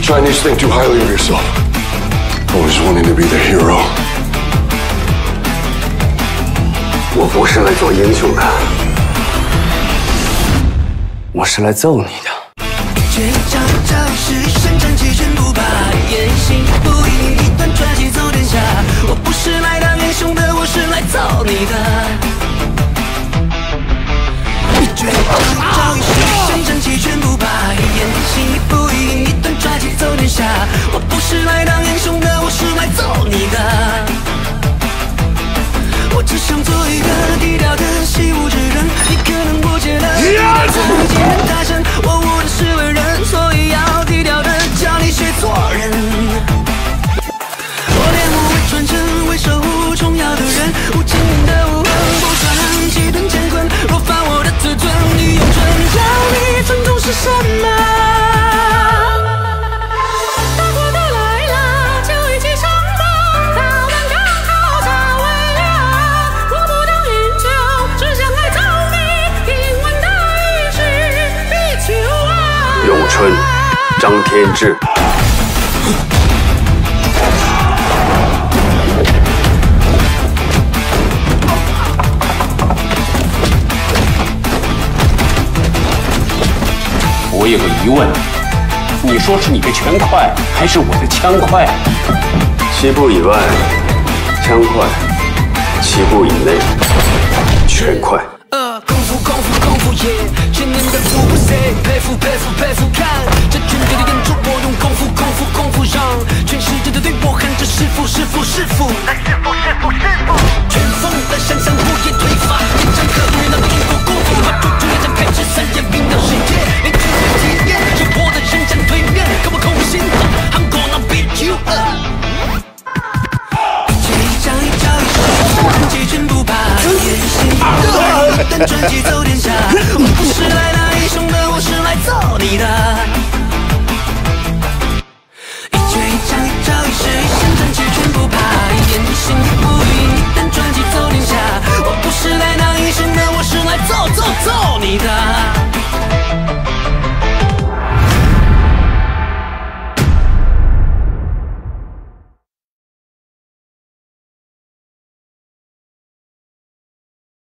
Chinese think too highly of yourself. Always wanting to be the hero. 我不是来做英雄的，我是来揍你的。张天志。我有个疑问，你说是你的拳快，还是我的枪快？七步以外，枪快；七步以内，拳快。我师父，拳风的闪闪火焰推法，一张可不那的中国功夫，把主角展开至三眼名扬世界，连全世体验，有我的人生推面，跟我空心脏，I'm gonna beat you up。一枪一招一手，身正气全不怕，言行不一，一旦传奇走 이다.